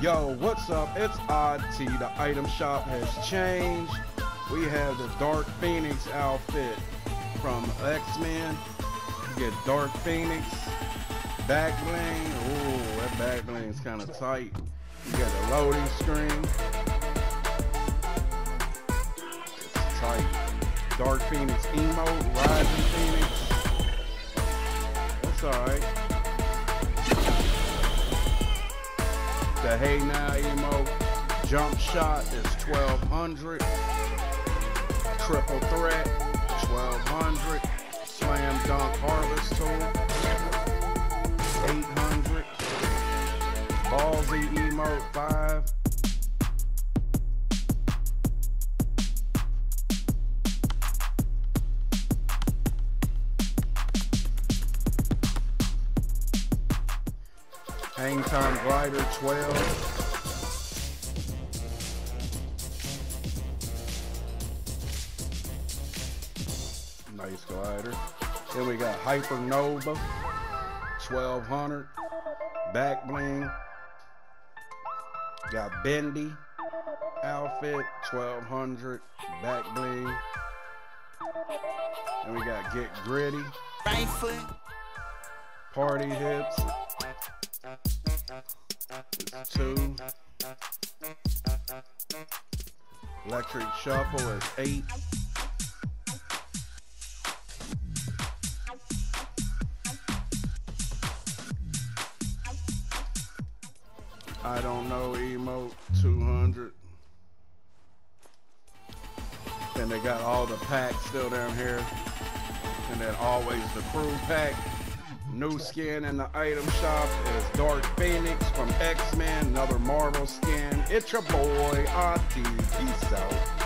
Yo, what's up? It's Odd T. The item shop has changed. We have the Dark Phoenix outfit from X-Men. You get Dark Phoenix, back bling. Ooh, that back bling's kind of tight. You got a loading screen. It's tight. Dark Phoenix emote, Rising The Hey Now emote, jump shot is 1200. Triple threat, 1200. Slam dunk harvest tool, 800. Ballsy emote, 5. Hang time glider 12. Nice glider. Then we got Hypernova 1200. Back bling. Got Bendy outfit 1200. Back bling. And we got Get Gritty. Right foot. Party hips. Two. Electric shuffle is eight. I don't know emote 200. And they got all the packs still down here. And then always the crew pack. New skin in the item shop is Dark Phoenix from X-Men, another Marvel skin. It's your boy, Odd T. Peace out.